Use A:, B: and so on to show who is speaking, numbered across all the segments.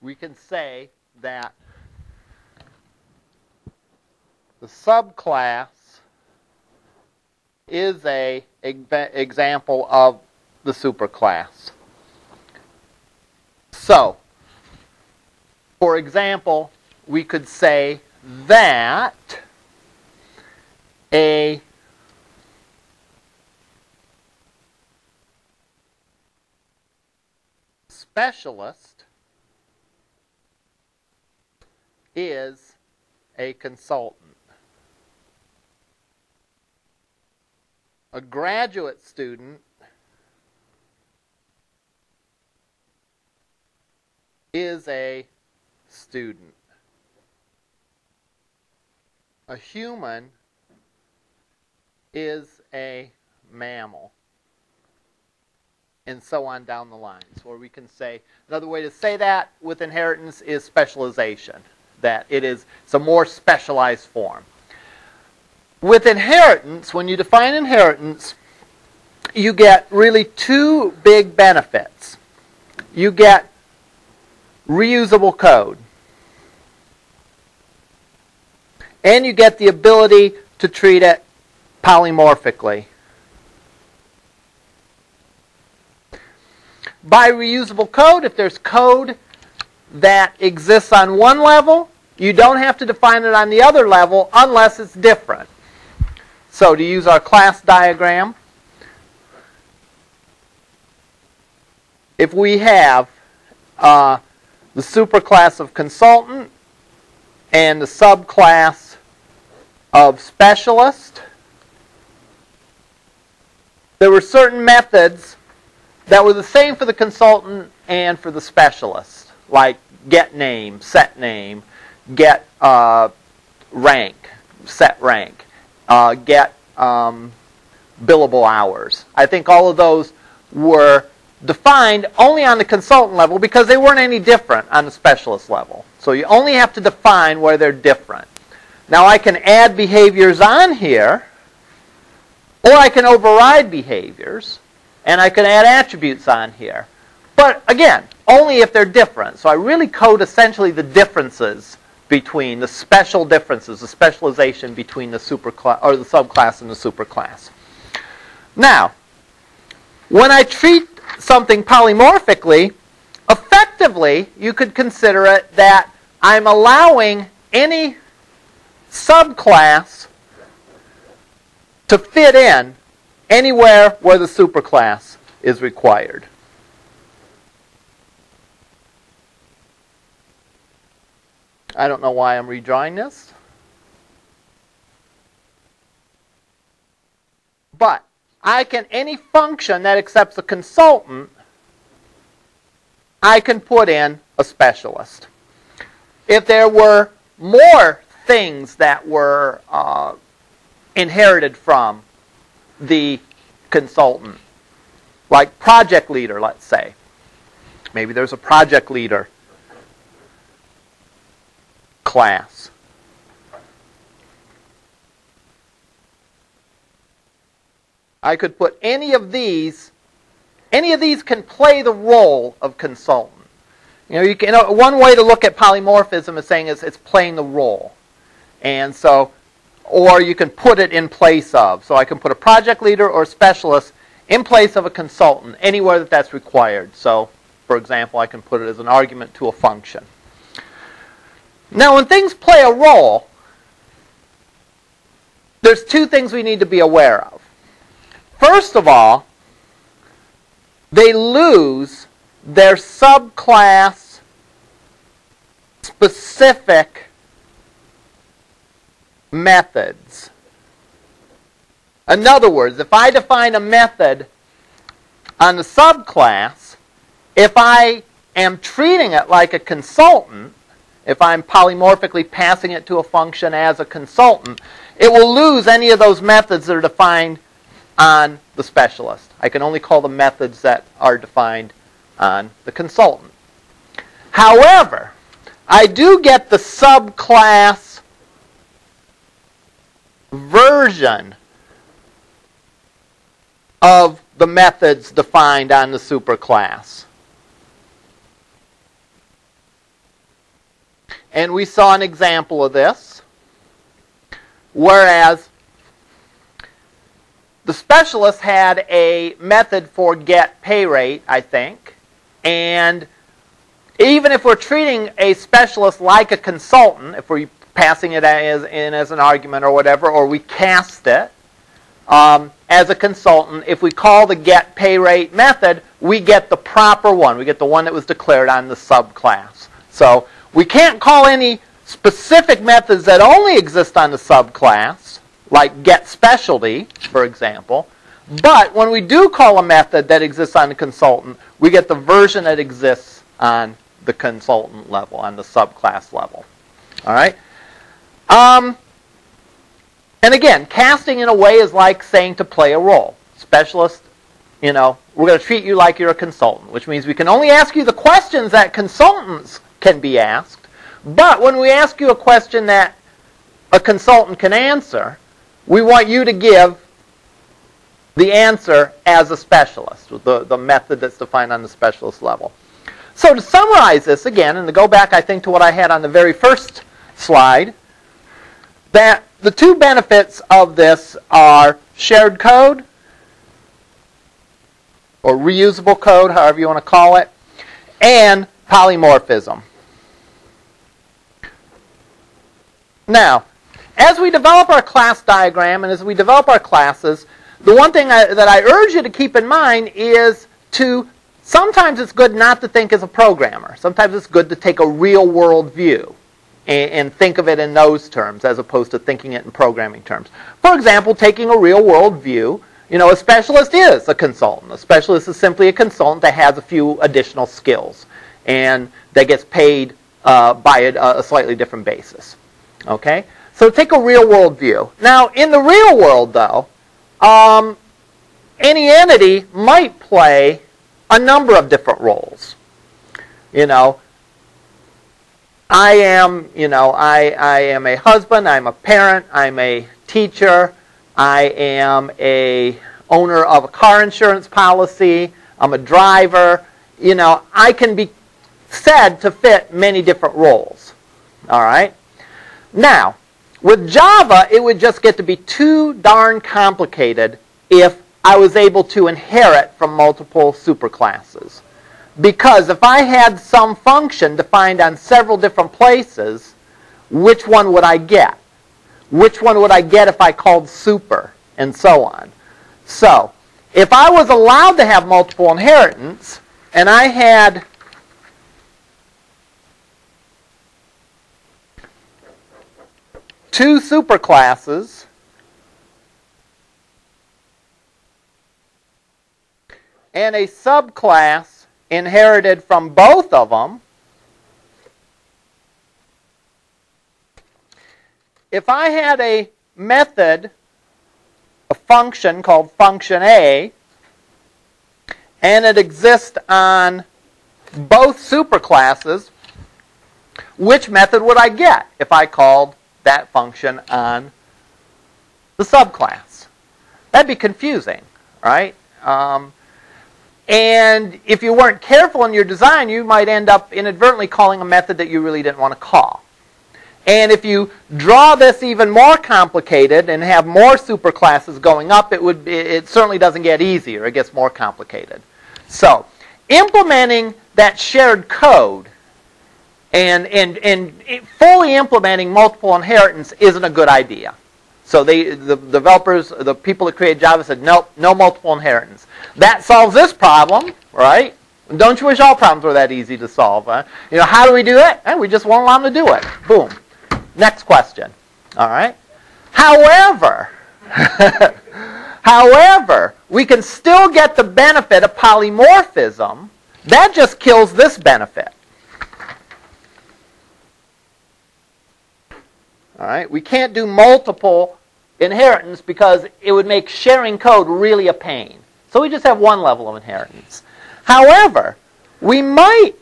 A: we can say that the subclass is a example of the superclass. So, for example, we could say that a specialist is a consultant. A graduate student is a student. A human is a mammal. And so on down the lines, where we can say, another way to say that with inheritance is specialization, that it is it's a more specialized form. With inheritance, when you define inheritance, you get really two big benefits. You get reusable code. And you get the ability to treat it polymorphically. By reusable code, if there's code that exists on one level, you don't have to define it on the other level unless it's different. So to use our class diagram, if we have uh, the superclass of consultant and the subclass of specialist, there were certain methods that were the same for the consultant and for the specialist, like get name, set name, get uh, rank, set rank uh, get um, billable hours. I think all of those were defined only on the consultant level because they weren't any different on the specialist level. So you only have to define where they're different. Now I can add behaviors on here, or I can override behaviors, and I can add attributes on here. But again, only if they're different. So I really code essentially the differences between the special differences, the specialization between the superclass or the subclass and the superclass. Now, when I treat something polymorphically, effectively you could consider it that I'm allowing any subclass to fit in anywhere where the superclass is required. I don't know why I'm redrawing this. But I can, any function that accepts a consultant, I can put in a specialist. If there were more things that were uh, inherited from the consultant, like project leader, let's say. Maybe there's a project leader class. I could put any of these, any of these can play the role of consultant. You know, you can, you know, one way to look at polymorphism is saying it's, it's playing the role. And so, or you can put it in place of. So I can put a project leader or specialist in place of a consultant anywhere that that's required. So, for example, I can put it as an argument to a function. Now, when things play a role, there's two things we need to be aware of. First of all, they lose their subclass specific methods. In other words, if I define a method on the subclass, if I am treating it like a consultant, if I'm polymorphically passing it to a function as a consultant, it will lose any of those methods that are defined on the specialist. I can only call the methods that are defined on the consultant. However, I do get the subclass version of the methods defined on the superclass. And we saw an example of this. Whereas the specialist had a method for get pay rate, I think. And even if we're treating a specialist like a consultant, if we're passing it as, in as an argument or whatever, or we cast it um, as a consultant, if we call the get pay rate method, we get the proper one. We get the one that was declared on the subclass. So we can't call any specific methods that only exist on the subclass, like get specialty, for example. But when we do call a method that exists on the consultant, we get the version that exists on the consultant level, on the subclass level. All right? Um, and again, casting in a way is like saying to play a role. Specialist, you know, we're going to treat you like you're a consultant, which means we can only ask you the questions that consultants can be asked. But when we ask you a question that a consultant can answer, we want you to give the answer as a specialist, the, the method that's defined on the specialist level. So to summarize this again, and to go back, I think, to what I had on the very first slide, that the two benefits of this are shared code, or reusable code, however you want to call it, and polymorphism. Now, as we develop our class diagram and as we develop our classes, the one thing I, that I urge you to keep in mind is to sometimes it's good not to think as a programmer. Sometimes it's good to take a real world view and, and think of it in those terms as opposed to thinking it in programming terms. For example, taking a real world view, you know, a specialist is a consultant. A specialist is simply a consultant that has a few additional skills and that gets paid uh, by a, a slightly different basis. Okay? So take a real world view. Now, in the real world, though, um, any entity might play a number of different roles. You know, I am, you know, I, I am a husband, I'm a parent, I'm a teacher, I am a owner of a car insurance policy, I'm a driver. You know, I can be said to fit many different roles. All right? Now, with Java, it would just get to be too darn complicated if I was able to inherit from multiple superclasses. Because if I had some function defined on several different places, which one would I get? Which one would I get if I called super? And so on. So, if I was allowed to have multiple inheritance, and I had two superclasses and a subclass inherited from both of them, if I had a method, a function called function A, and it exists on both superclasses, which method would I get if I called that function on the subclass. That'd be confusing, right? Um, and if you weren't careful in your design, you might end up inadvertently calling a method that you really didn't want to call. And if you draw this even more complicated and have more superclasses going up, it would it certainly doesn't get easier. It gets more complicated. So, implementing that shared code and, and, and fully implementing multiple inheritance isn't a good idea. So they, the developers, the people that created Java said, nope, no multiple inheritance. That solves this problem, right? Don't you wish all problems were that easy to solve? Huh? You know, how do we do it? Eh, we just won't allow them to do it. Boom. Next question. All right. However, however, we can still get the benefit of polymorphism. That just kills this benefit. All right? We can't do multiple inheritance because it would make sharing code really a pain. So we just have one level of inheritance. However, we might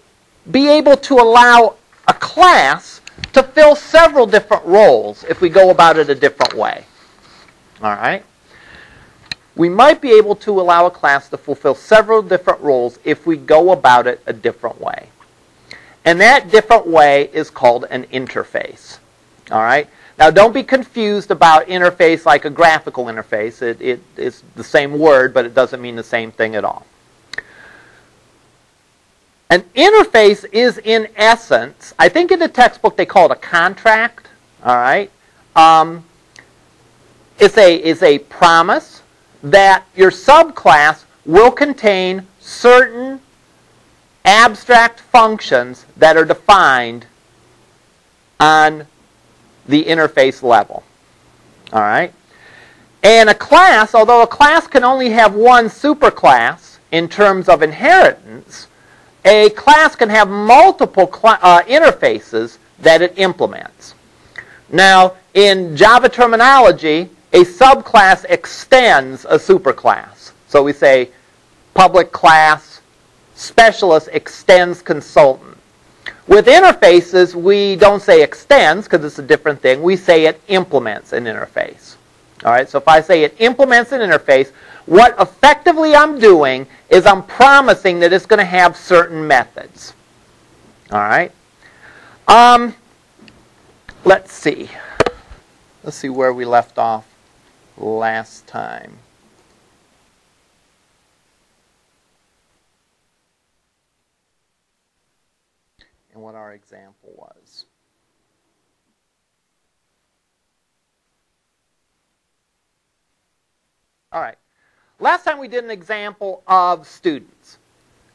A: be able to allow a class to fill several different roles if we go about it a different way. All right? We might be able to allow a class to fulfill several different roles if we go about it a different way. And that different way is called an interface. All right? Now, don't be confused about interface like a graphical interface. It, it, it's the same word, but it doesn't mean the same thing at all. An interface is, in essence, I think in the textbook they call it a contract. All right? Um, it's, a, it's a promise that your subclass will contain certain abstract functions that are defined on the interface level. All right? And a class, although a class can only have one superclass in terms of inheritance, a class can have multiple uh, interfaces that it implements. Now, in Java terminology, a subclass extends a superclass. So we say public class, specialist extends consultant. With interfaces, we don't say extends because it's a different thing. We say it implements an interface. All right, so if I say it implements an interface, what effectively I'm doing is I'm promising that it's going to have certain methods. All right. Um, let's see. Let's see where we left off last time. And what our example was. All right. Last time we did an example of students.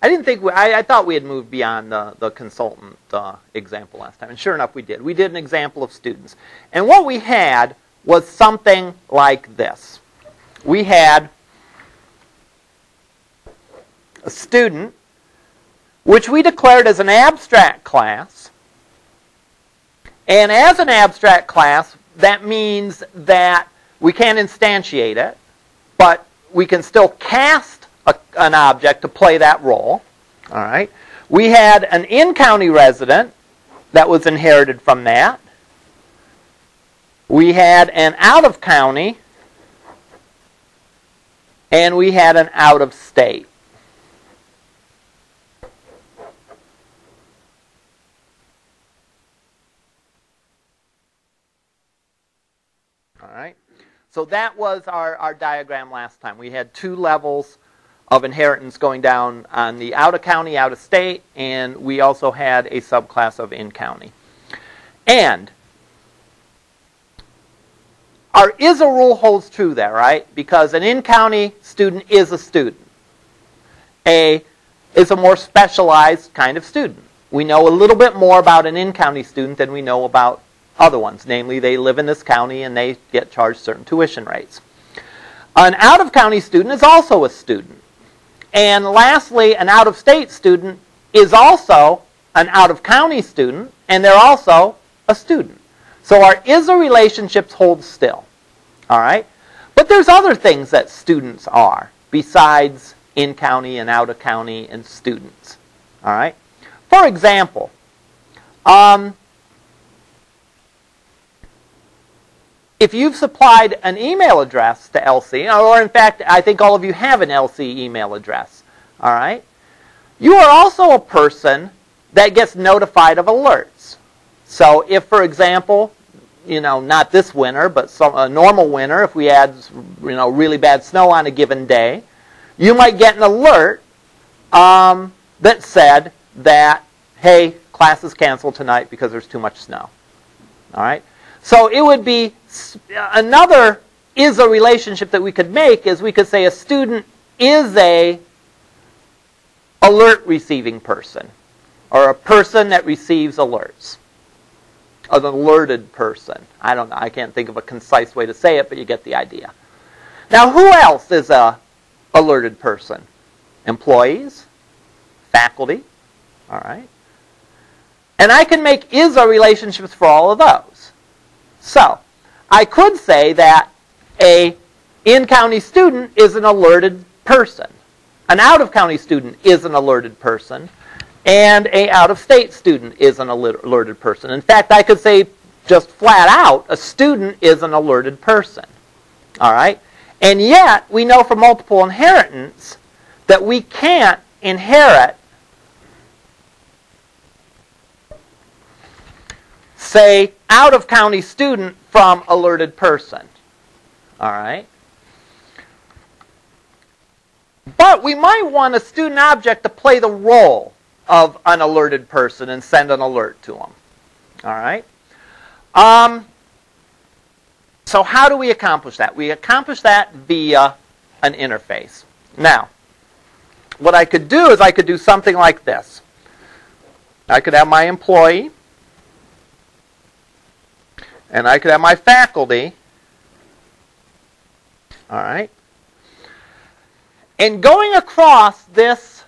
A: I didn't think we, I, I thought we had moved beyond the, the consultant uh, example last time, and sure enough, we did. We did an example of students, and what we had was something like this. We had a student, which we declared as an abstract class, and as an abstract class, that means that we can't instantiate it, but we can still cast a, an object to play that role. All right. We had an in-county resident that was inherited from that. We had an out-of-county, and we had an out-of-state. All right. So that was our, our diagram last time. We had two levels of inheritance going down on the out of county, out of state, and we also had a subclass of in county. And our is a rule holds true there, right? Because an in county student is a student. A is a more specialized kind of student. We know a little bit more about an in county student than we know about other ones. Namely, they live in this county and they get charged certain tuition rates. An out of county student is also a student. And lastly, an out of state student is also an out of county student, and they're also a student. So our ISA relationships hold still. All right? But there's other things that students are besides in county and out of county and students. All right? For example, um, if you've supplied an email address to LC, or in fact, I think all of you have an LC email address, all right, you are also a person that gets notified of alerts. So if, for example, you know, not this winter, but some, a normal winter, if we had, you know, really bad snow on a given day, you might get an alert um, that said that, hey, class is canceled tonight because there's too much snow. All right? So it would be another is a relationship that we could make is we could say a student is a alert receiving person or a person that receives alerts. An alerted person. I don't know. I can't think of a concise way to say it, but you get the idea. Now, who else is a alerted person? Employees, faculty, all right? And I can make is a relationships for all of those. So, I could say that a in-county student is an alerted person. An out-of-county student is an alerted person. And a out-of-state student is an alerted person. In fact, I could say just flat out, a student is an alerted person. All right? And yet, we know from multiple inheritance that we can't inherit say, out of county student from alerted person. All right? But we might want a student object to play the role of an alerted person and send an alert to them. All right? Um, so how do we accomplish that? We accomplish that via an interface. Now, what I could do is I could do something like this. I could have my employee, and I could have my faculty. All right? And going across this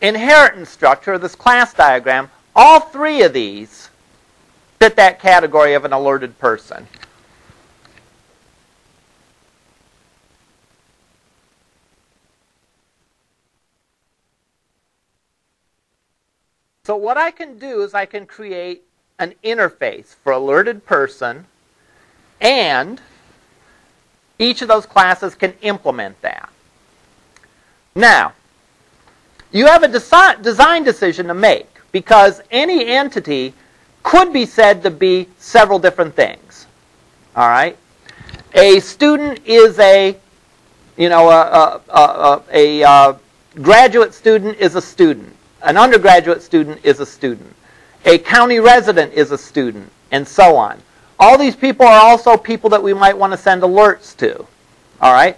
A: inheritance structure, this class diagram, all three of these fit that category of an alerted person. So what I can do is I can create an interface for alerted person and each of those classes can implement that. Now, you have a desi design decision to make because any entity could be said to be several different things. All right? A student is a, you know, a, a, a, a uh, graduate student is a student. An undergraduate student is a student. A county resident is a student, and so on. All these people are also people that we might want to send alerts to. All right?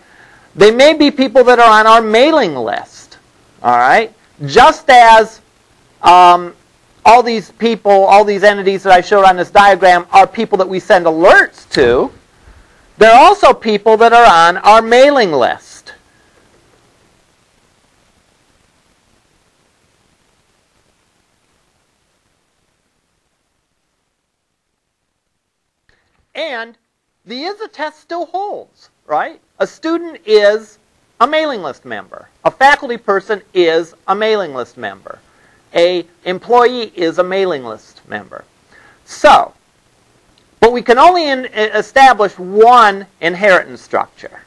A: They may be people that are on our mailing list. All right? Just as um, all these people, all these entities that I showed on this diagram are people that we send alerts to, they're also people that are on our mailing list. And the is a test still holds, right? A student is a mailing list member. A faculty person is a mailing list member. A employee is a mailing list member. So, but we can only in, establish one inheritance structure.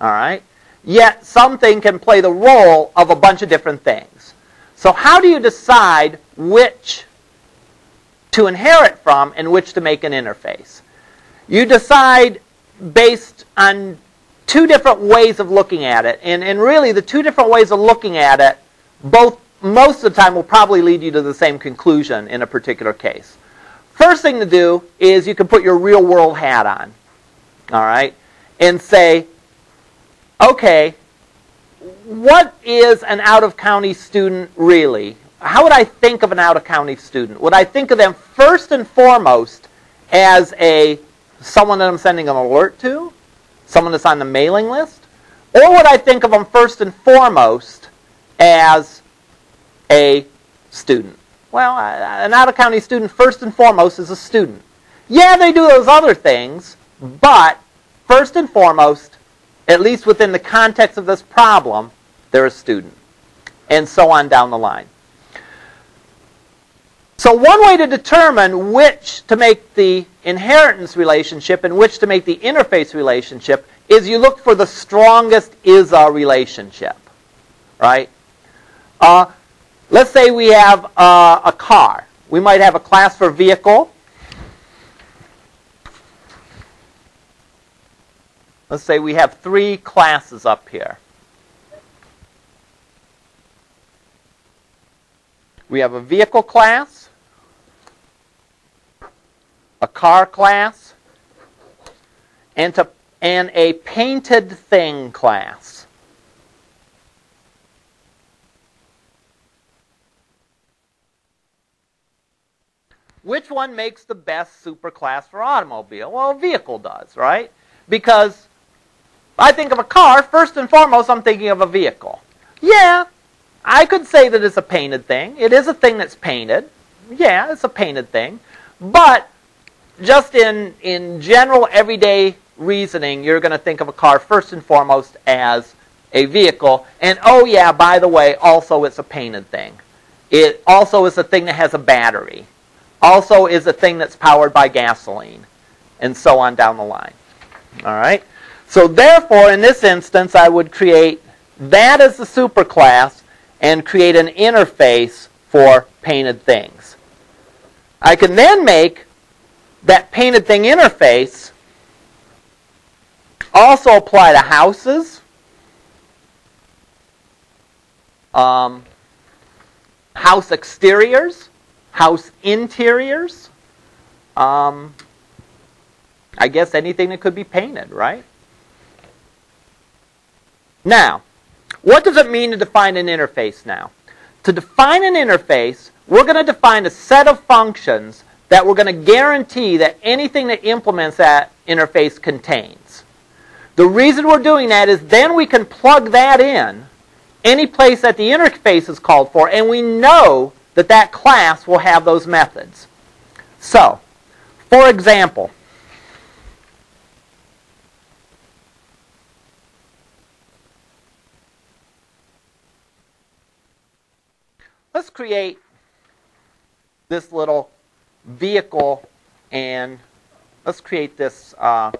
A: All right? Yet something can play the role of a bunch of different things. So how do you decide which to inherit from and which to make an interface? You decide based on two different ways of looking at it. And, and really, the two different ways of looking at it, both most of the time, will probably lead you to the same conclusion in a particular case. First thing to do is you can put your real world hat on, all right, and say, okay, what is an out of county student really? How would I think of an out of county student? Would I think of them first and foremost as a someone that I'm sending an alert to, someone that's on the mailing list, or would I think of them first and foremost as a student? Well, an out of county student, first and foremost, is a student. Yeah, they do those other things, but first and foremost, at least within the context of this problem, they're a student. And so on down the line. So one way to determine which to make the inheritance relationship and which to make the interface relationship is you look for the strongest is-a relationship, right? Uh, let's say we have uh, a car. We might have a class for vehicle. Let's say we have three classes up here. We have a vehicle class a car class, and, to, and a painted thing class. Which one makes the best superclass for automobile? Well, a vehicle does, right? Because I think of a car, first and foremost, I'm thinking of a vehicle. Yeah, I could say that it's a painted thing. It is a thing that's painted. Yeah, it's a painted thing. But just in, in general everyday reasoning, you're going to think of a car first and foremost as a vehicle. And oh yeah, by the way, also it's a painted thing. It also is a thing that has a battery. Also is a thing that's powered by gasoline. And so on down the line. All right? So therefore, in this instance, I would create that as the superclass and create an interface for painted things. I can then make that painted thing interface also apply to houses, um, house exteriors, house interiors, um, I guess anything that could be painted, right? Now, what does it mean to define an interface now? To define an interface, we're going to define a set of functions that we're going to guarantee that anything that implements that interface contains. The reason we're doing that is then we can plug that in any place that the interface is called for, and we know that that class will have those methods. So, for example, let's create this little vehicle and let's create this uh,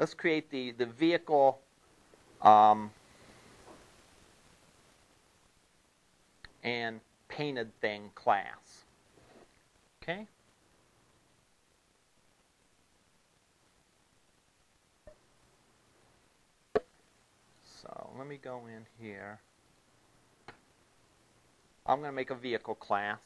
A: let's create the, the vehicle um, and painted thing class. Okay? Let me go in here. I'm going to make a vehicle class.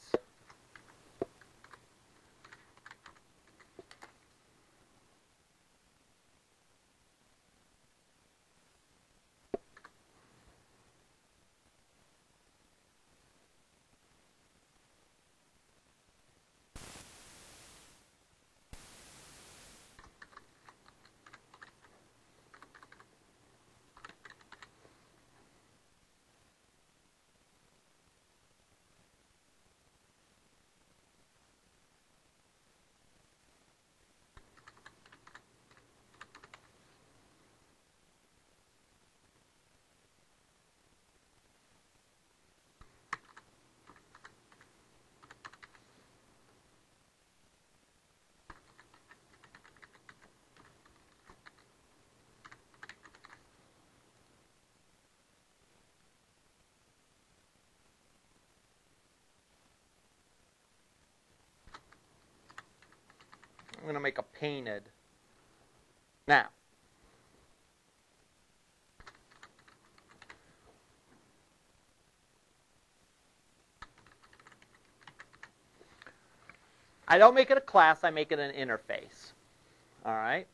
A: Make a painted. Now, I don't make it a class, I make it an interface. All right?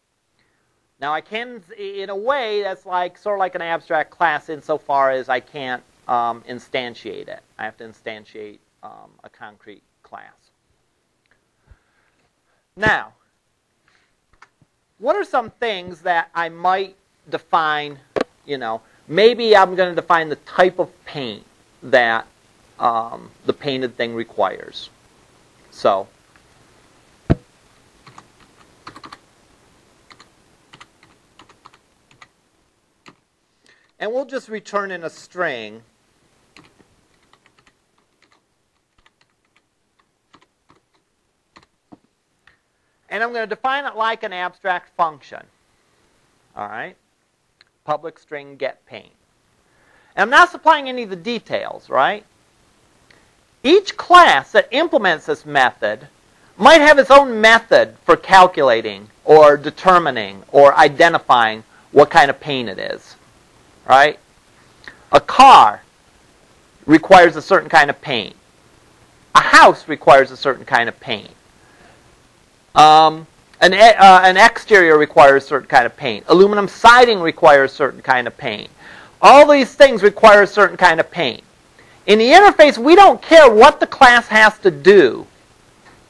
A: Now I can, in a way, that's like sort of like an abstract class insofar as I can't um, instantiate it. I have to instantiate um, a concrete class. Now, what are some things that I might define, you know, maybe I'm going to define the type of paint that um, the painted thing requires. So, and we'll just return in a string And I'm going to define it like an abstract function. All right? Public string get paint. And I'm not supplying any of the details, right? Each class that implements this method might have its own method for calculating or determining or identifying what kind of paint it is. Right? A car requires a certain kind of paint. A house requires a certain kind of paint. Um, an, uh, an exterior requires certain kind of paint. Aluminum siding requires certain kind of paint. All these things require a certain kind of paint. In the interface, we don't care what the class has to do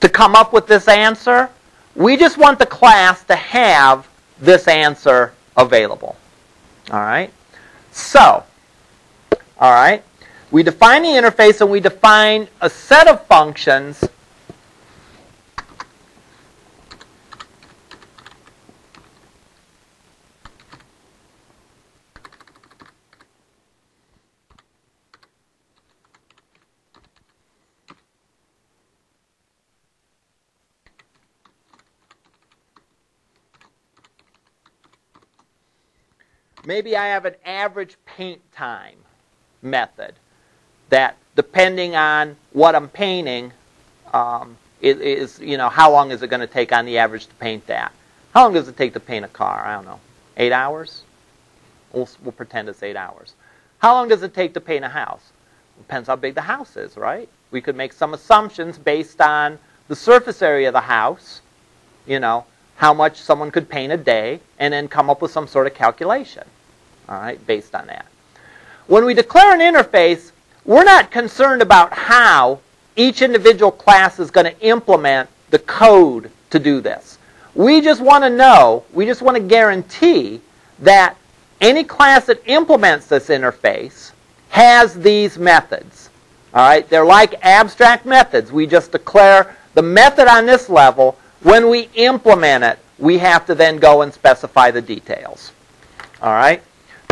A: to come up with this answer. We just want the class to have this answer available. All right? So, all right, we define the interface and we define a set of functions Maybe I have an average paint time method that, depending on what I'm painting, um, is, is, you know, how long is it going to take on the average to paint that? How long does it take to paint a car? I don't know. Eight hours? We'll, we'll pretend it's eight hours. How long does it take to paint a house? Depends how big the house is, right? We could make some assumptions based on the surface area of the house, you know, how much someone could paint a day, and then come up with some sort of calculation, all right, based on that. When we declare an interface, we're not concerned about how each individual class is going to implement the code to do this. We just want to know, we just want to guarantee that any class that implements this interface has these methods. All right, they're like abstract methods. We just declare the method on this level. When we implement it, we have to then go and specify the details. All right,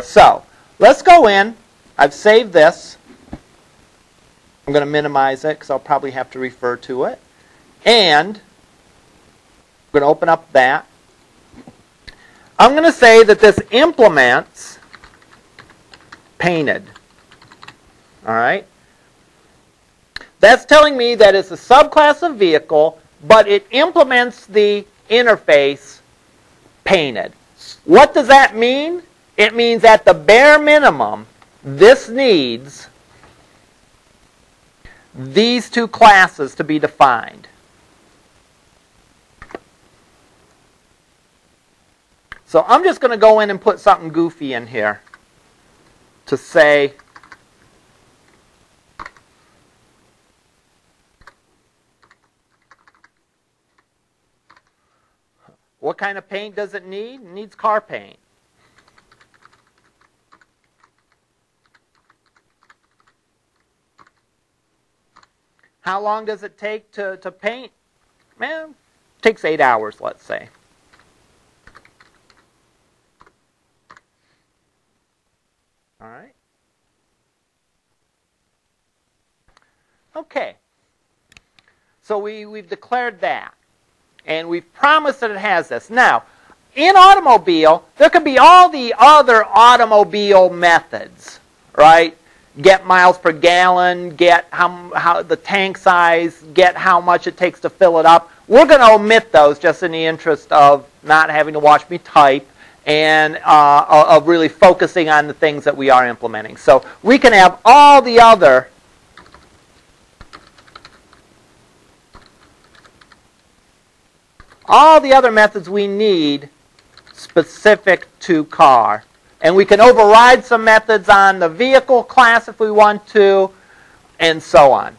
A: so let's go in. I've saved this. I'm going to minimize it because I'll probably have to refer to it. And I'm going to open up that. I'm going to say that this implements painted. All right? That's telling me that it's a subclass of vehicle, but it implements the interface painted. What does that mean? It means at the bare minimum, this needs these two classes to be defined. So I'm just going to go in and put something goofy in here to say What kind of paint does it need? It needs car paint. How long does it take to, to paint? Man, takes eight hours, let's say. All right. Okay. So we, we've declared that. And we've promised that it has this. Now, in automobile, there could be all the other automobile methods, right? Get miles per gallon, get how, how the tank size, get how much it takes to fill it up. We're going to omit those just in the interest of not having to watch me type and uh, of really focusing on the things that we are implementing. So we can have all the other all the other methods we need specific to car. And we can override some methods on the vehicle class if we want to, and so on.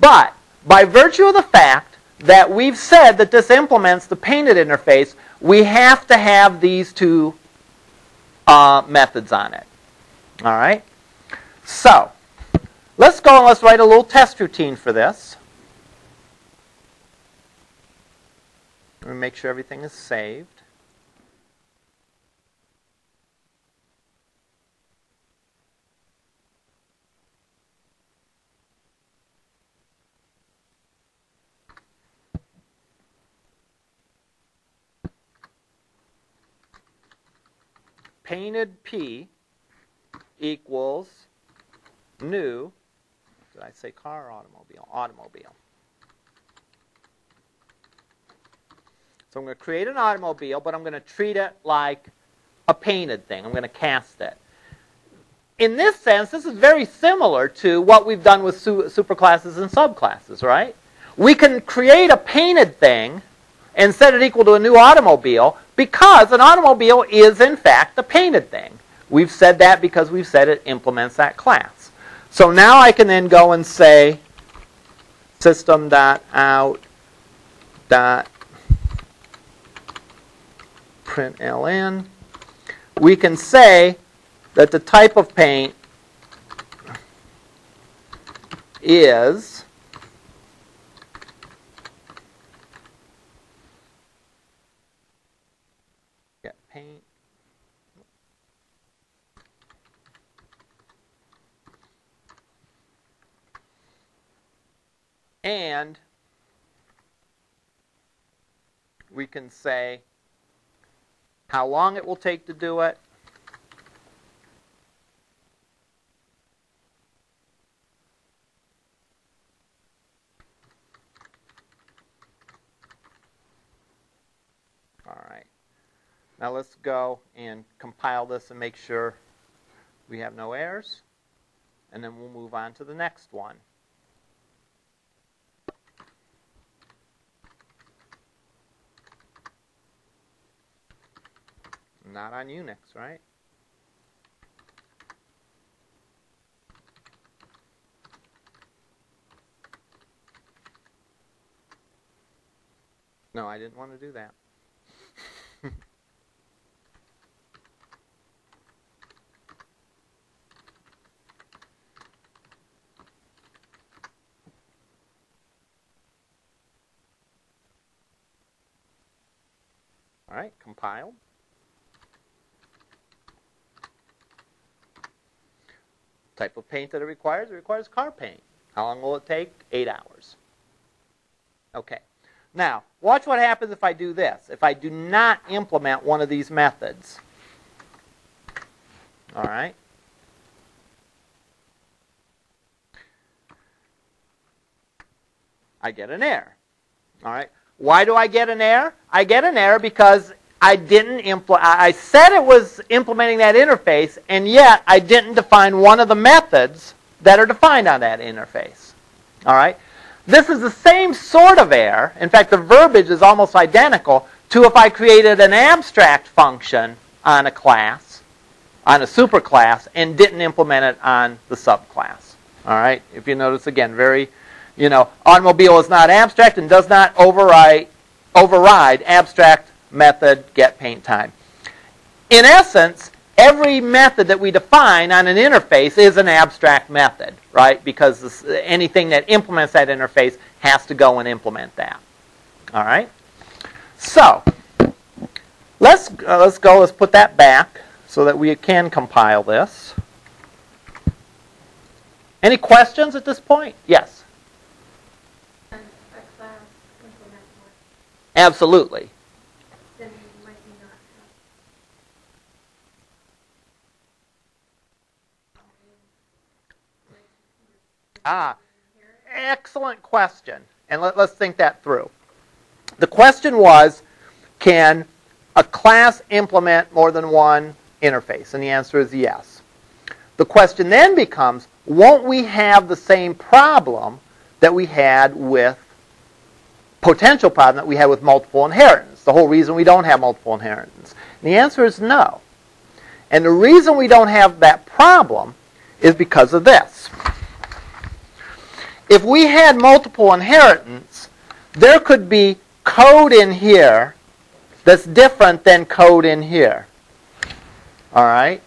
A: But by virtue of the fact that we've said that this implements the painted interface, we have to have these two uh, methods on it. All right? So, let's go and let's write a little test routine for this. Let me make sure everything is saved. Painted P equals new, did I say car or automobile? Automobile. So I'm going to create an automobile, but I'm going to treat it like a painted thing. I'm going to cast it. In this sense, this is very similar to what we've done with su superclasses and subclasses, right? We can create a painted thing and set it equal to a new automobile because an automobile is, in fact, a painted thing. We've said that because we've said it implements that class. So now I can then go and say system.out dot println. We can say that the type of paint is And we can say how long it will take to do it, Now let's and compile this and make sure we have no errors. And then we'll move on to the next one. Not on Unix, right? No, I didn't want to do that. Compiled. Type of paint that it requires, it requires car paint. How long will it take? Eight hours. Okay. Now, watch what happens if I do this. If I do not implement one of these methods. All right. I get an error. All right. Why do I get an error? I get an error because I didn't implement. I said it was implementing that interface, and yet I didn't define one of the methods that are defined on that interface. All right. This is the same sort of error. In fact, the verbiage is almost identical to if I created an abstract function on a class, on a superclass, and didn't implement it on the subclass. All right. If you notice again, very you know, automobile is not abstract and does not override, override abstract method get paint time. In essence, every method that we define on an interface is an abstract method, right? Because this, anything that implements that interface has to go and implement that. All right? So, let's, uh, let's go, let's put that back so that we can compile this. Any questions at this point? Yes. Absolutely. Ah, excellent question. And let, us think that through. The question was, can a class implement more than one interface? And the answer is yes. The question then becomes, won't we have the same problem that we had with potential problem that we had with multiple inheritance, the whole reason we don't have multiple inheritance? And the answer is no. And the reason we don't have that problem is because of this. If we had multiple inheritance, there could be code in here that's different than code in here. All right?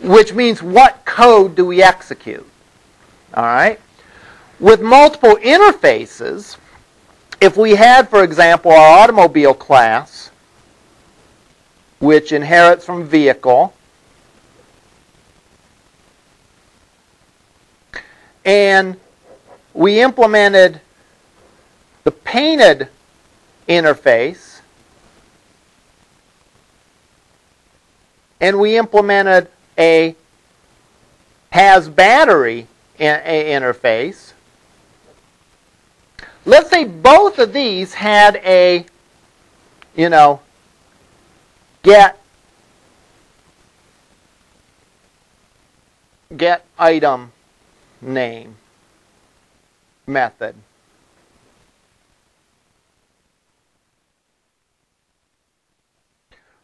A: Which means what code do we execute? All right? With multiple interfaces, if we had, for example, our automobile class, which inherits from vehicle, and we implemented the painted interface, and we implemented a has battery interface, Let's say both of these had a, you know, get get item name method.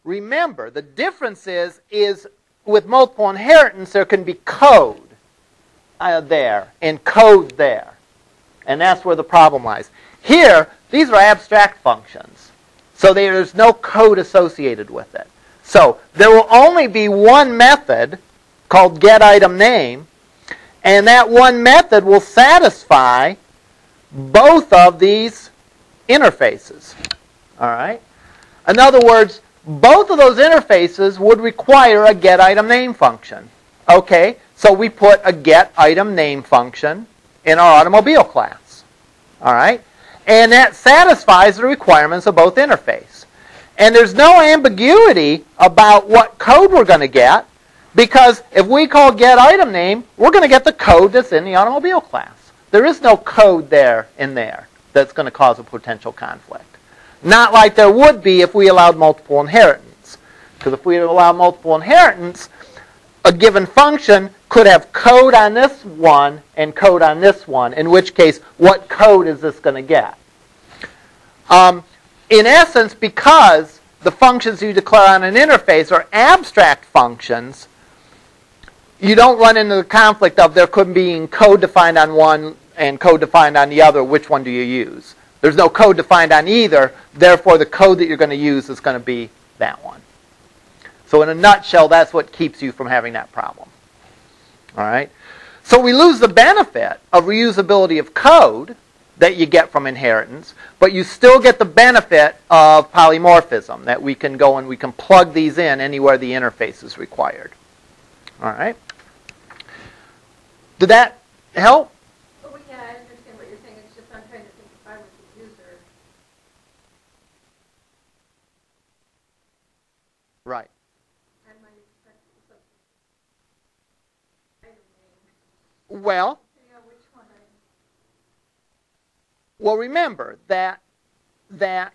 A: Remember, the difference is, is with multiple inheritance, there can be code uh, there and code there. And that's where the problem lies. Here, these are abstract functions. So there's no code associated with it. So there will only be one method called getItemName, and that one method will satisfy both of these interfaces. All right? In other words, both of those interfaces would require a getItemName function. Okay, so we put a getItemName function in our automobile class. All right? And that satisfies the requirements of both interface. And there's no ambiguity about what code we're going to get because if we call get item name, we're going to get the code that's in the automobile class. There is no code there in there that's going to cause a potential conflict. Not like there would be if we allowed multiple inheritance. Because if we allow multiple inheritance, a given function could have code on this one and code on this one, in which case, what code is this going to get? Um, in essence, because the functions you declare on an interface are abstract functions, you don't run into the conflict of there could be code defined on one and code defined on the other. Which one do you use? There's no code defined on either, therefore the code that you're going to use is going to be that one. So in a nutshell, that's what keeps you from having that problem. All right? So we lose the benefit of reusability of code that you get from inheritance, but you still get the benefit of polymorphism, that we can go and we can plug these in anywhere the interface is required. All right? Did that help?
B: Yeah, I understand what you're saying. It's just I'm trying to think if I was the user.
A: Right.
B: I might expect something. I don't know.
A: Well,
B: Depending on which one I,
A: well remember that that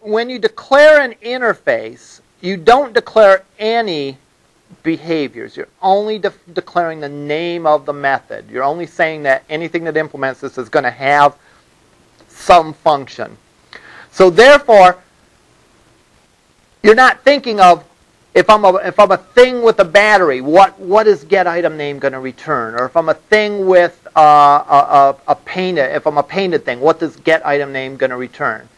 A: when you declare an interface, you don't declare any behaviors. You're only de- declaring the name of the method. You're only saying that anything that implements this is going to have some function. So therefore, you're not thinking of if I'm a, if I'm a thing with a battery, what, what is get item name going to return? Or if I'm a thing with uh, a, a, a painted, if I'm a painted thing, what does get item name going to return?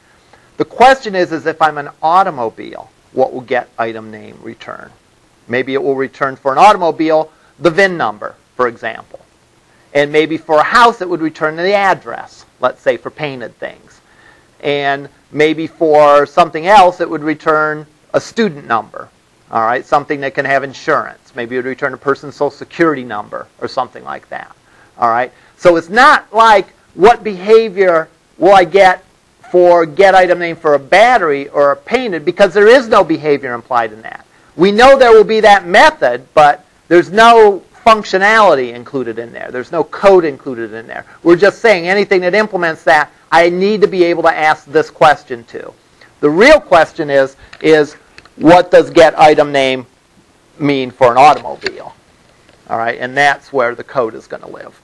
A: The question is, is if I'm an automobile, what will get item name return? Maybe it will return for an automobile the VIN number, for example. And maybe for a house it would return the address, let's say for painted things. And maybe for something else it would return a student number. All right, something that can have insurance. Maybe it would return a person's social security number or something like that. All right. So it's not like what behavior will I get for get item name for a battery or a painted because there is no behavior implied in that. We know there will be that method, but there's no functionality included in there. There's no code included in there. We're just saying anything that implements that, I need to be able to ask this question to. The real question is, is what does get item name mean for an automobile? All right, and that's where the code is going to live.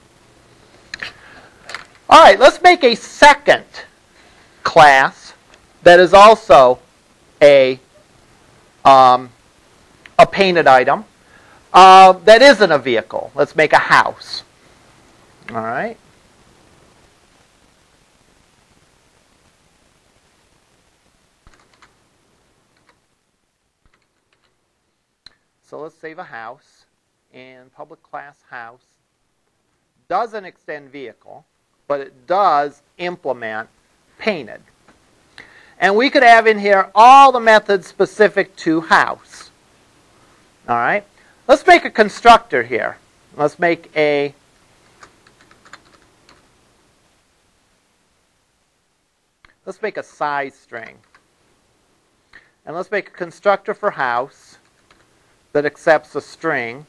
A: All right, let's make a second class that is also a um, a painted item uh, that isn't a vehicle. Let's make a house. All right. So let's save a house. And public class house doesn't extend vehicle, but it does implement painted. And we could have in here all the methods specific to house. All right? Let's make a constructor here. Let's make a Let's make a size string. And let's make a constructor for house that accepts a string.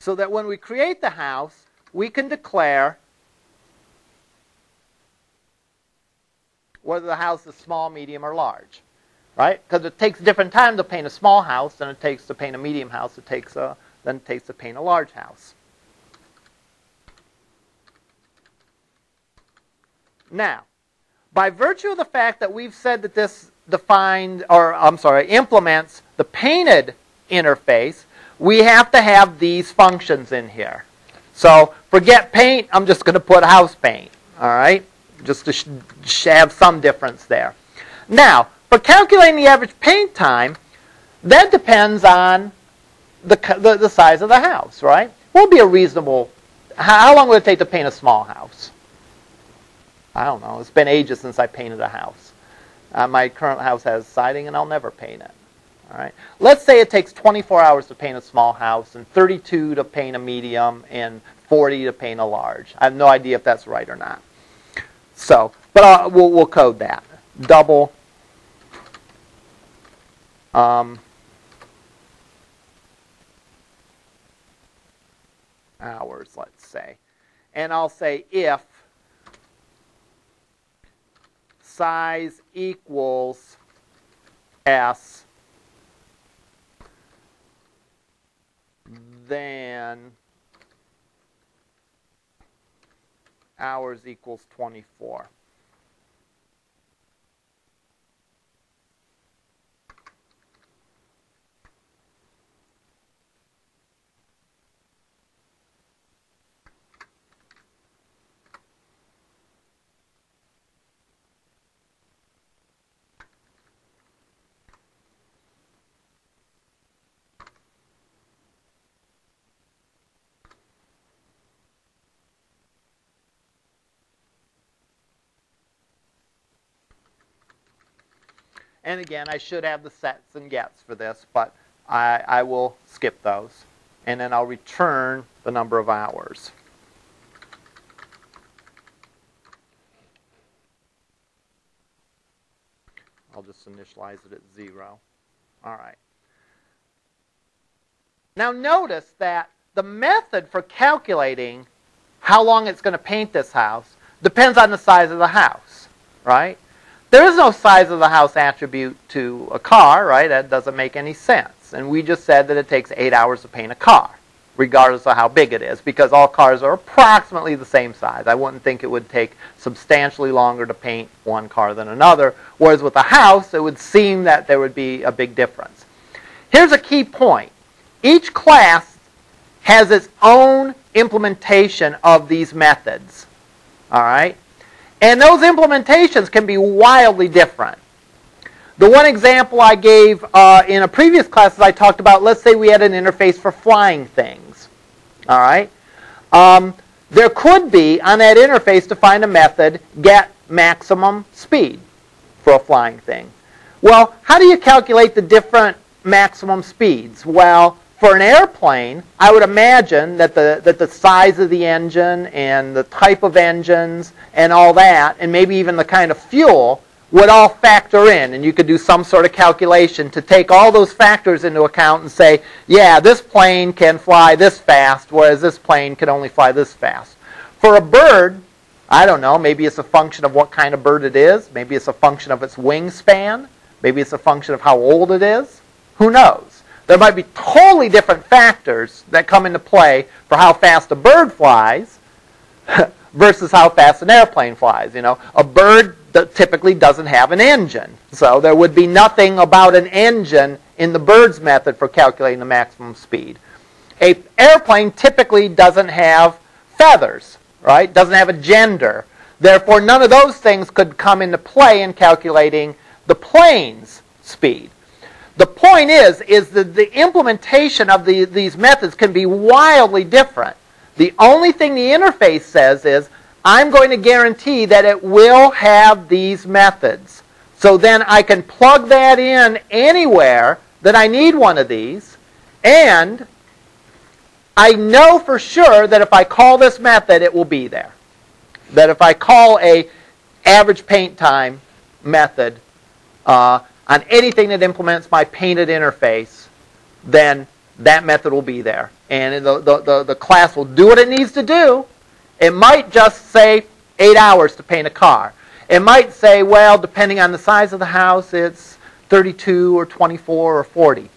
A: So that when we create the house, we can declare whether the house is small, medium, or large. Right? Because it takes different time to paint a small house than it takes to paint a medium house. It takes a, than it takes to paint a large house. Now, by virtue of the fact that we've said that this defines, or I'm sorry, implements the painted interface, we have to have these functions in here. So forget paint, I'm just going to put house paint. All right? Just to have some difference there. Now, for calculating the average paint time, that depends on the, the, the size of the house, right? What would be a reasonable, how, how long would it take to paint a small house? I don't know. It's been ages since I painted a house. Uh, my current house has siding, and I'll never paint it. All right. Let's say it takes 24 hours to paint a small house, and 32 to paint a medium, and 40 to paint a large. I have no idea if that's right or not. So, but uh, we'll, we'll code that. Double um, hours, let's say. And I'll say if size equals S, then hours equals 24. And again, I should have the sets and gets for this, but I, I will skip those. And then I'll return the number of hours. I'll just initialize it at 0. All right. Now notice that the method for calculating how long it's going to paint this house depends on the size of the house, right? There is no size of the house attribute to a car, right? That doesn't make any sense. And we just said that it takes eight hours to paint a car, regardless of how big it is, because all cars are approximately the same size. I wouldn't think it would take substantially longer to paint one car than another, whereas with a house, it would seem that there would be a big difference. Here's a key point. Each class has its own implementation of these methods. All right? And those implementations can be wildly different. The one example I gave uh, in a previous class that I talked about, let's say we had an interface for flying things. All right? Um, there could be, on that interface, to find a method, get maximum speed for a flying thing. Well, how do you calculate the different maximum speeds? Well, for an airplane, I would imagine that the, that the size of the engine and the type of engines and all that, and maybe even the kind of fuel, would all factor in. And you could do some sort of calculation to take all those factors into account and say, yeah, this plane can fly this fast, whereas this plane can only fly this fast. For a bird, I don't know, maybe it's a function of what kind of bird it is. Maybe it's a function of its wingspan. Maybe it's a function of how old it is. Who knows? There might be totally different factors that come into play for how fast a bird flies versus how fast an airplane flies. You know, a bird typically doesn't have an engine, so there would be nothing about an engine in the bird's method for calculating the maximum speed. A airplane typically doesn't have feathers, right? Doesn't have a gender. Therefore, none of those things could come into play in calculating the plane's speed. The point is, is that the implementation of the, these methods can be wildly different. The only thing the interface says is, I'm going to guarantee that it will have these methods. So then I can plug that in anywhere that I need one of these, and I know for sure that if I call this method, it will be there. That if I call a average paint time method, uh, on anything that implements my painted interface, then that method will be there. And the, the, the, the, class will do what it needs to do. It might just say eight hours to paint a car. It might say, well, depending on the size of the house, it's 32 or 24 or 40.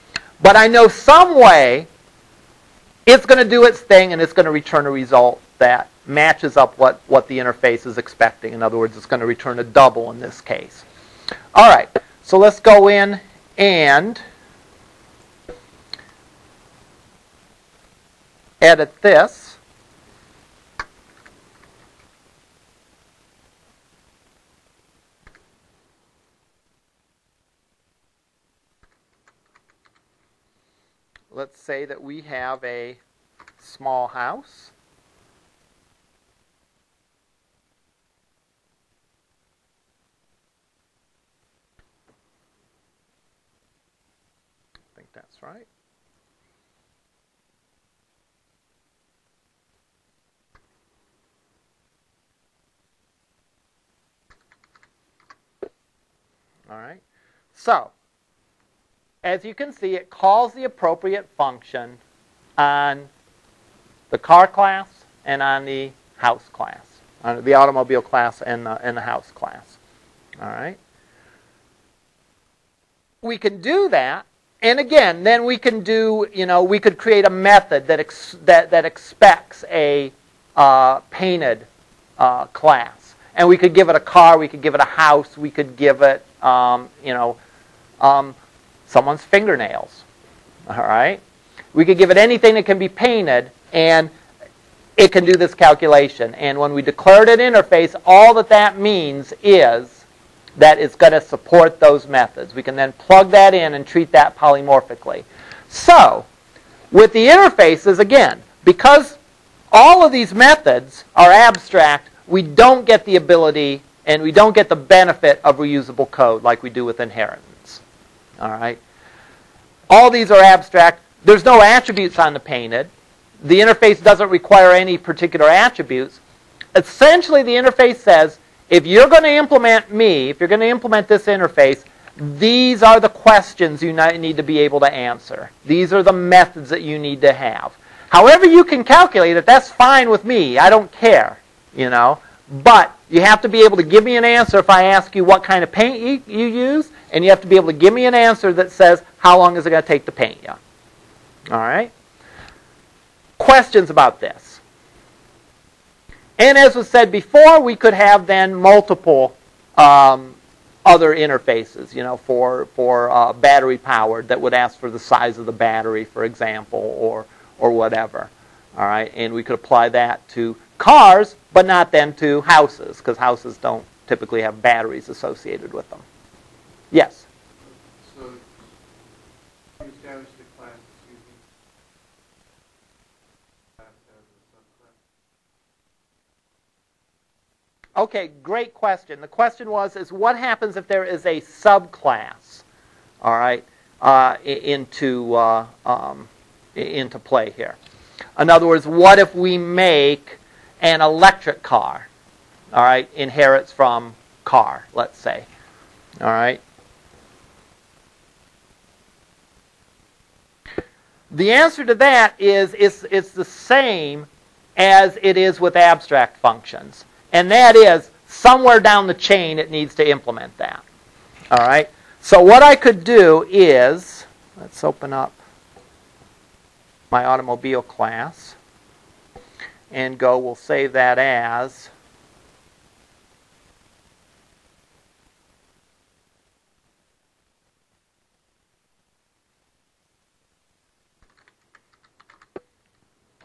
A: But I know some way it's going to do its thing and it's going to return a result that matches up what, what the interface is expecting. In other words, it's going to return a double in this case. All right. So let's go in and edit this. Let's say that we have a small house. that's right. All right. So, as you can see, it calls the appropriate function on the car class and on the house class, on the automobile class and the, and the house class. All right. We can do that, and again, then we can do, you know, we could create a method that ex- that that expects a uh, painted uh, class, and we could give it a car, we could give it a house, we could give it, um, you know, um, someone's fingernails. All right. We could give it anything that can be painted, and it can do this calculation. And when we declared an interface, all that that means is that it's going to support those methods. We can then plug that in and treat that polymorphically. So, with the interfaces, again, because all of these methods are abstract, we don't get the ability and we don't get the benefit of reusable code like we do with inheritance. All right? All these are abstract. There's no attributes on the painted. The interface doesn't require any particular attributes. Essentially, the interface says, if you're going to implement me, if you're going to implement this interface, these are the questions you need to be able to answer. These are the methods that you need to have. However you can calculate it, that's fine with me. I don't care, you know. But you have to be able to give me an answer if I ask you what kind of paint you, you use, and you have to be able to give me an answer that says how long is it going to take to paint you. All right? Questions about this? And as was said before, we could have then multiple um, other interfaces, you know, for for uh, battery powered that would ask for the size of the battery, for example, or or whatever. All right, and we could apply that to cars, but not then to houses, because houses don't typically have batteries associated with them. Yes.
C: So, you establish the class using class as a subclass?
A: Okay, great question. The question was is what happens if there is a subclass, all right, uh, into uh, um, into play here. In other words, what if we make an electric car, all right, inherits from car, let's say, all right. The answer to that is it's, it's the same as it is with abstract functions. And that is, somewhere down the chain it needs to implement that. All right? So what I could do is, let's open up my automobile class and go, we'll save that as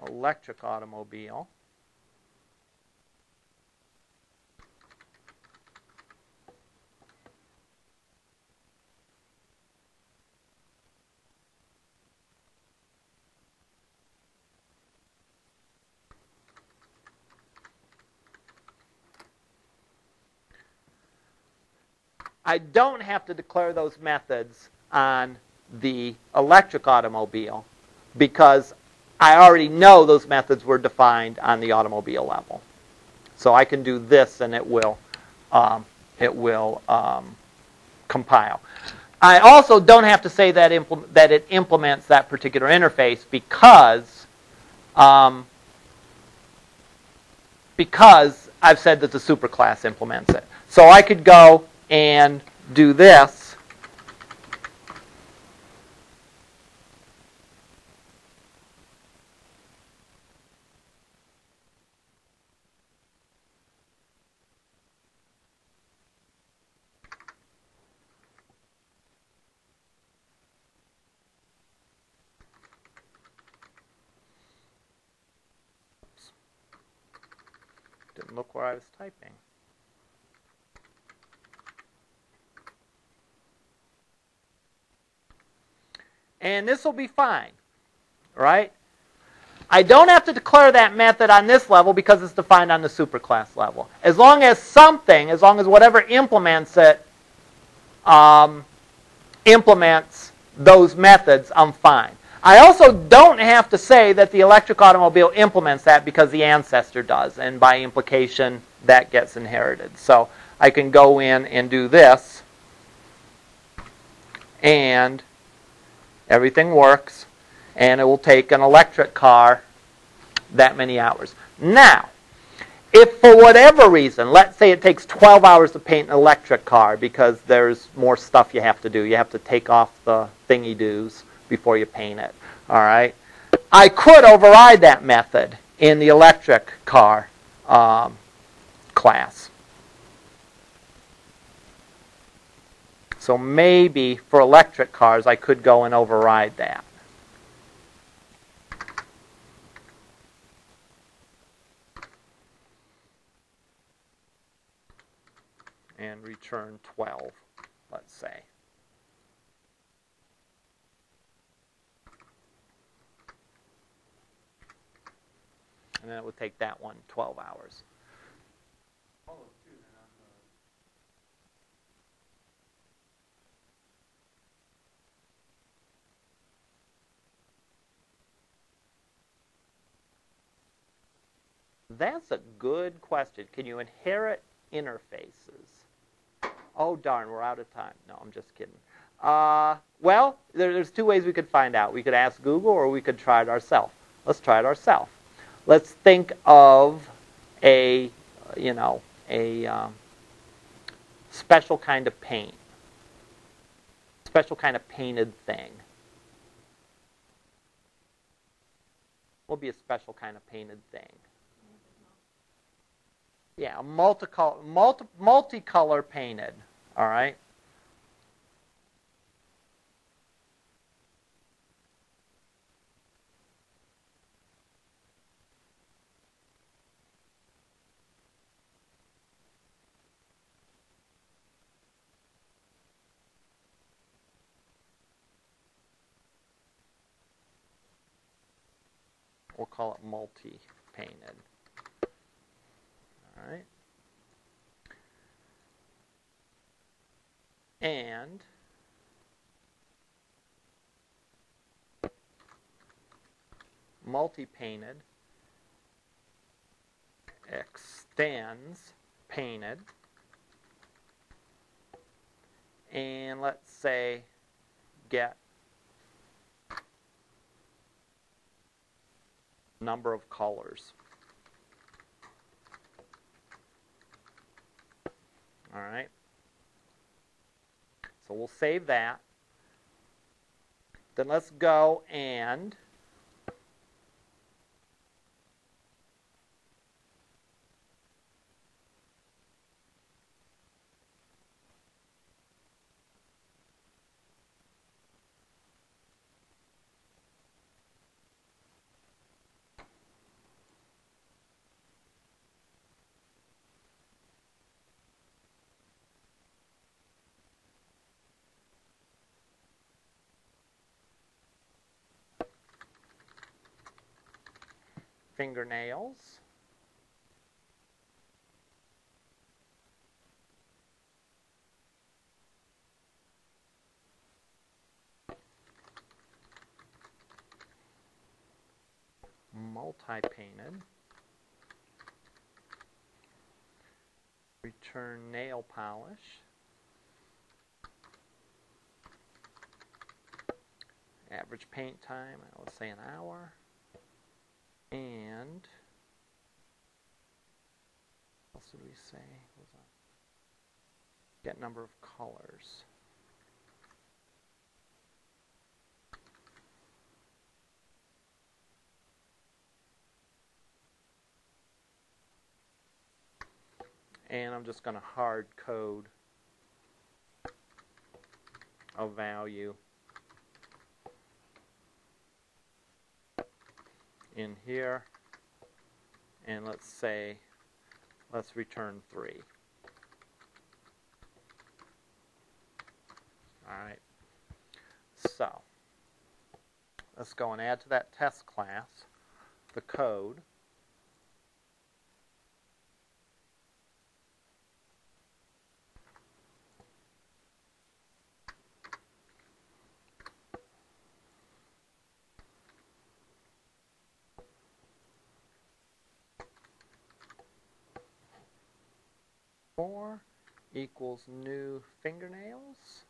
A: electric automobile. I don't have to declare those methods on the electric automobile because I already know those methods were defined on the automobile level. So I can do this and it will, um, it will um, compile. I also don't have to say that, that it implements that particular interface because, um, because I've said that the superclass implements it. So I could go and do this And this will be fine, right? I don't have to declare that method on this level because it's defined on the superclass level. As long as something, as long as whatever implements it, um, implements those methods, I'm fine. I also don't have to say that the electric automobile implements that because the ancestor does, and by implication, that gets inherited. So I can go in and do this, and everything works, and it will take an electric car that many hours. Now, if for whatever reason, let's say it takes 12 hours to paint an electric car because there's more stuff you have to do. You have to take off the thingy doos before you paint it. All right. I could override that method in the electric car um, class. So maybe for electric cars, I could go and override that. And return 12, let's say. And then it would take that one 12 hours.
C: All those two, then on the,
A: That's a good question. Can you inherit interfaces? Oh, darn, we're out of time. No, I'm just kidding. Uh, well, there, there's two ways we could find out. We could ask Google or we could try it ourselves. Let's try it ourselves. Let's think of a, you know, a um, special kind of paint, special kind of painted thing. Will be a special kind of painted thing? Yeah, multicolor, multi, multicolor painted. All right. We'll call it multi-painted. All right. And multi-painted extends painted and let's say get number of colors. All right. So we'll save that. Then let's go and fingernails. Multi-painted. Return nail polish. Average paint time, let's say an hour and what else did we say? Get number of colors. And I'm just going to hard code a value in here and let's say let's return 3. Alright, so let's go and add to that test class the code. Four equals new fingernails.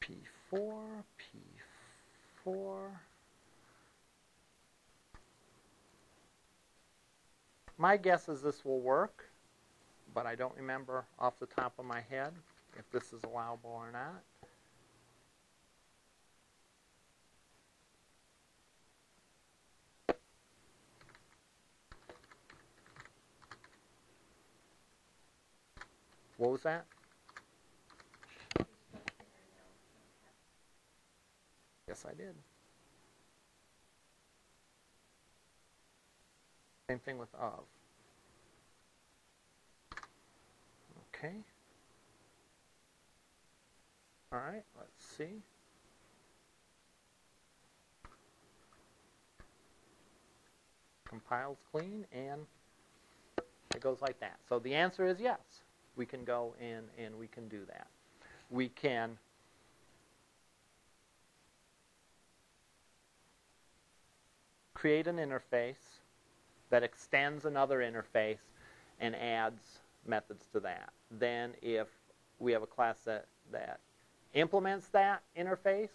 A: P P4, P4. My guess is this will work, but I don't remember off the top of my head if this is allowable or not. What was that? Yes, I did. Same thing with of. Okay. All right, let's see. Compiles clean and it goes like that. So the answer is yes. We can go in and we can do that. We can create an interface that extends another interface and adds methods to that. Then if we have a class that, that implements that interface,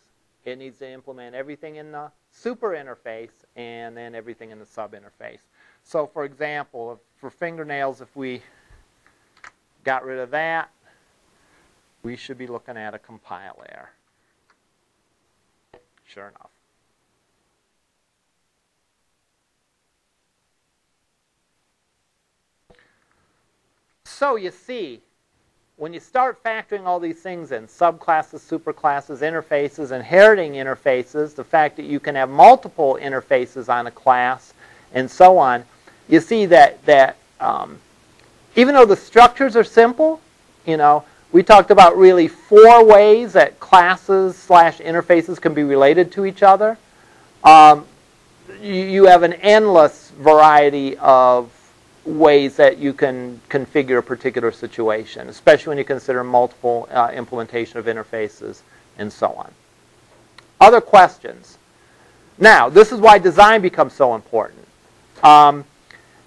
A: it needs to implement everything in the super interface and then everything in the sub interface. So for example, for fingernails, if we got rid of that, we should be looking at a compile error. Sure enough. So you see, when you start factoring all these things in, subclasses, superclasses, interfaces, inheriting interfaces, the fact that you can have multiple interfaces on a class, and so on, you see that, that um, even though the structures are simple, you know, we talked about really four ways that classes slash interfaces can be related to each other. Um, you, have an endless variety of ways that you can configure a particular situation, especially when you consider multiple uh, implementation of interfaces and so on. Other questions? Now, this is why design becomes so important. Um,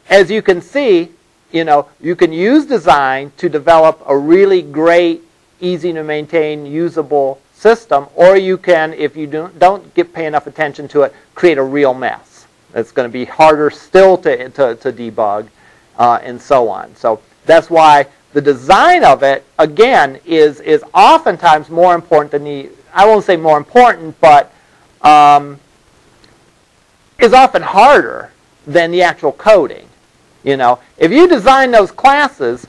A: as you can see, you know, you can use design to develop a really great, easy to maintain, usable system, or you can, if you don't, don't get pay enough attention to it, create a real mess. It's going to be harder still to, to, to debug uh, and so on. So that's why the design of it, again, is, is oftentimes more important than the, I won't say more important, but um, is often harder than the actual coding. You know, if you design those classes,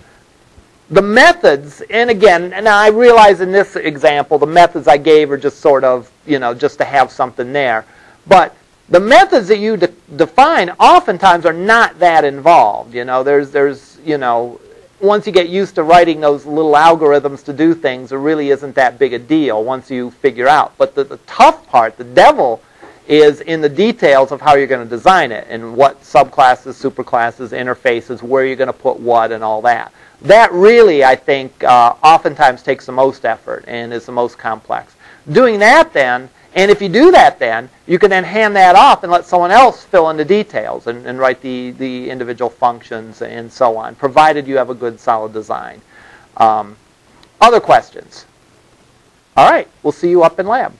A: the methods, and again, and I realize in this example, the methods I gave are just sort of, you know, just to have something there. But the methods that you de define oftentimes are not that involved. You know, there's, there's, you know, once you get used to writing those little algorithms to do things, it really isn't that big a deal once you figure out. But the, the tough part, the devil, is in the details of how you're going to design it and what subclasses, superclasses, interfaces, where you're going to put what and all that. That really, I think, uh, oftentimes takes the most effort and is the most complex. Doing that then and if you do that then, you can then hand that off and let someone else fill in the details and, and write the, the individual functions and so on, provided you have a good solid design. Um, other questions? All right, we'll see you up in lab.